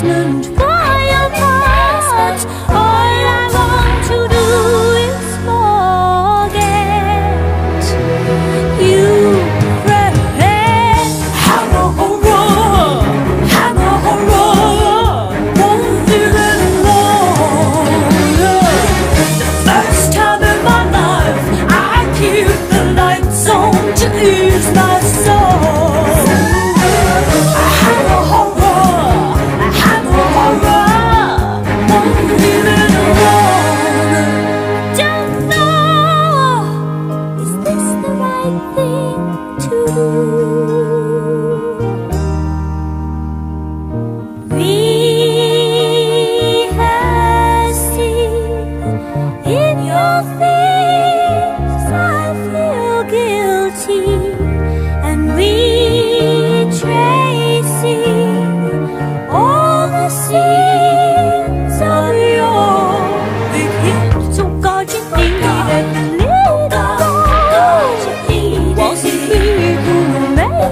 Jasmine.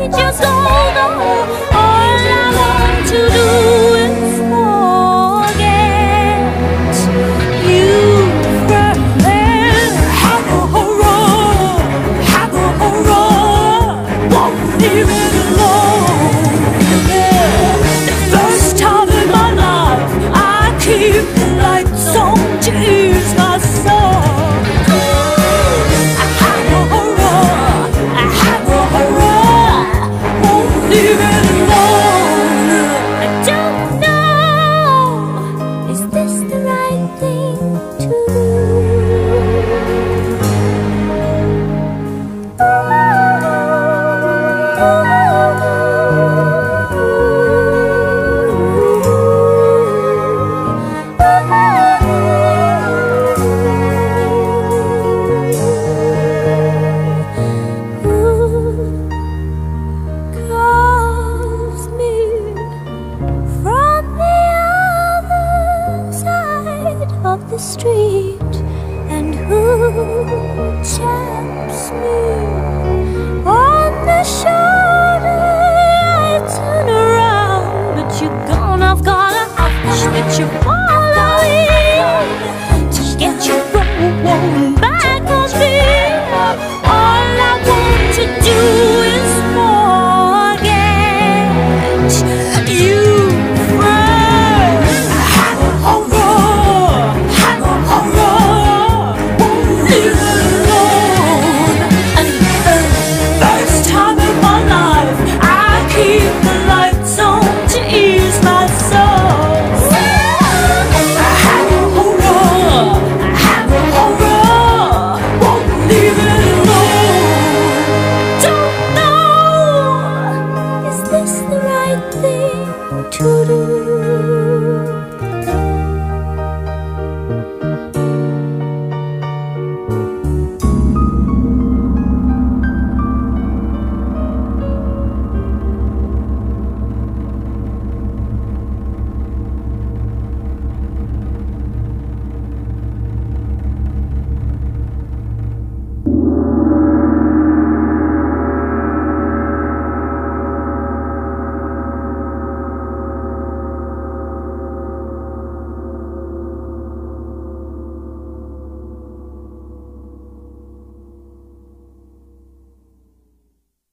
just go. that you want. Toodoo.